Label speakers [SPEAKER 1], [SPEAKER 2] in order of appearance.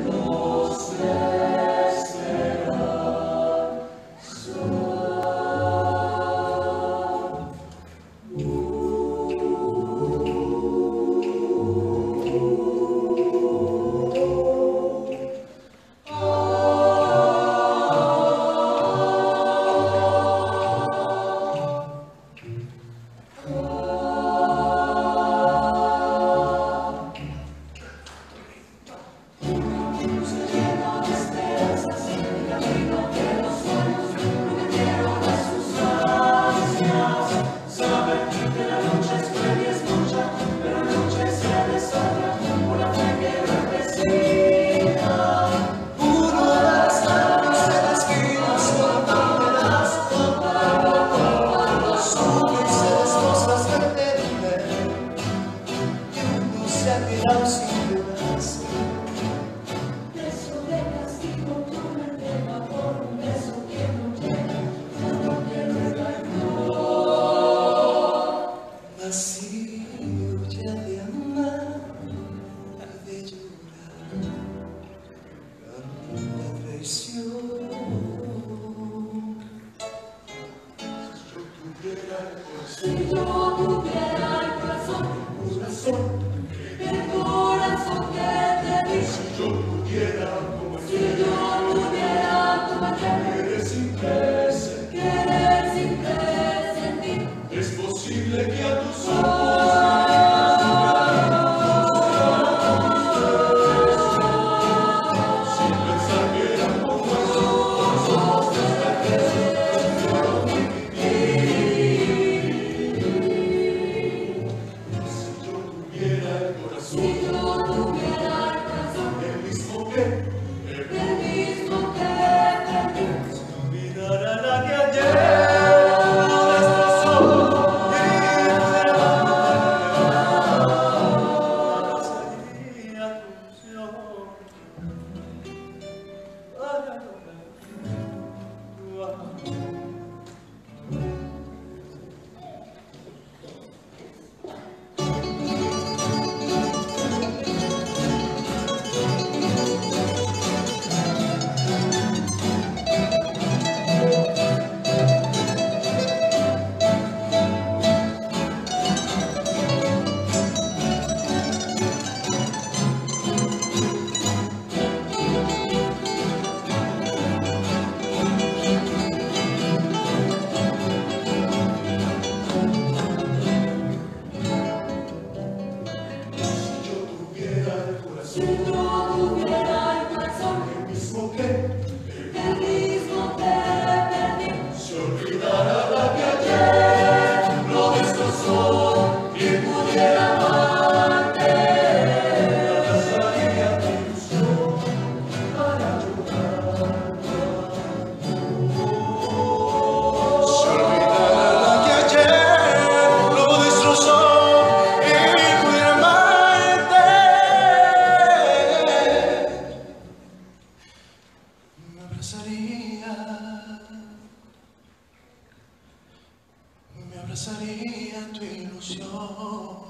[SPEAKER 1] nos Si yo tuviera el corazón, el mismo que Signor, tu che hai abrazaría tu ilusión.